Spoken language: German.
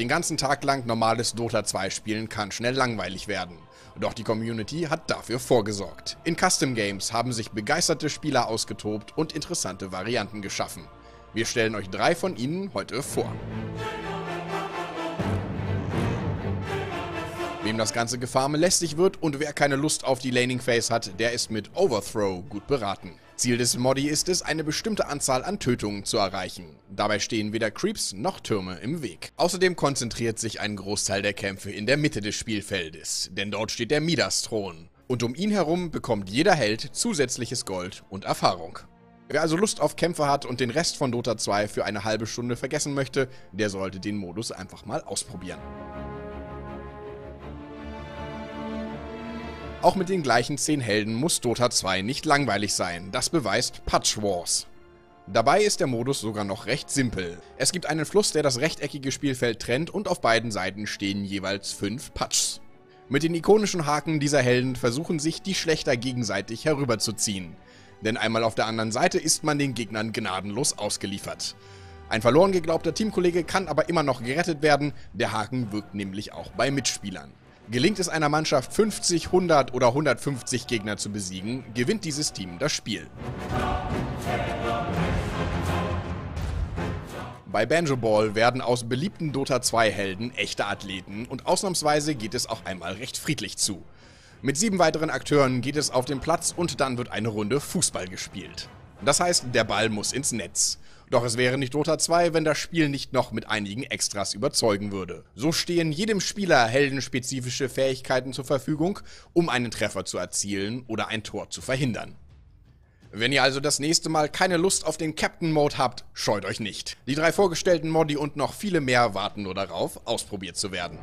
Den ganzen Tag lang normales Dota 2 spielen kann schnell langweilig werden. Doch die Community hat dafür vorgesorgt. In Custom Games haben sich begeisterte Spieler ausgetobt und interessante Varianten geschaffen. Wir stellen euch drei von ihnen heute vor. Wem das ganze Gefarme lästig wird und wer keine Lust auf die Laning Phase hat, der ist mit Overthrow gut beraten. Ziel des Modi ist es, eine bestimmte Anzahl an Tötungen zu erreichen. Dabei stehen weder Creeps noch Türme im Weg. Außerdem konzentriert sich ein Großteil der Kämpfe in der Mitte des Spielfeldes, denn dort steht der Midas-Thron. Und um ihn herum bekommt jeder Held zusätzliches Gold und Erfahrung. Wer also Lust auf Kämpfe hat und den Rest von Dota 2 für eine halbe Stunde vergessen möchte, der sollte den Modus einfach mal ausprobieren. Auch mit den gleichen 10 Helden muss Dota 2 nicht langweilig sein, das beweist Patch Wars. Dabei ist der Modus sogar noch recht simpel. Es gibt einen Fluss, der das rechteckige Spielfeld trennt und auf beiden Seiten stehen jeweils 5 Patchs. Mit den ikonischen Haken dieser Helden versuchen sich die Schlechter gegenseitig herüberzuziehen. Denn einmal auf der anderen Seite ist man den Gegnern gnadenlos ausgeliefert. Ein verloren geglaubter Teamkollege kann aber immer noch gerettet werden, der Haken wirkt nämlich auch bei Mitspielern. Gelingt es einer Mannschaft 50, 100 oder 150 Gegner zu besiegen, gewinnt dieses Team das Spiel. Bei Banjo Ball werden aus beliebten Dota 2 Helden echte Athleten und ausnahmsweise geht es auch einmal recht friedlich zu. Mit sieben weiteren Akteuren geht es auf den Platz und dann wird eine Runde Fußball gespielt. Das heißt, der Ball muss ins Netz. Doch es wäre nicht Dota 2, wenn das Spiel nicht noch mit einigen Extras überzeugen würde. So stehen jedem Spieler heldenspezifische Fähigkeiten zur Verfügung, um einen Treffer zu erzielen oder ein Tor zu verhindern. Wenn ihr also das nächste Mal keine Lust auf den Captain Mode habt, scheut euch nicht. Die drei vorgestellten Modi und noch viele mehr warten nur darauf, ausprobiert zu werden.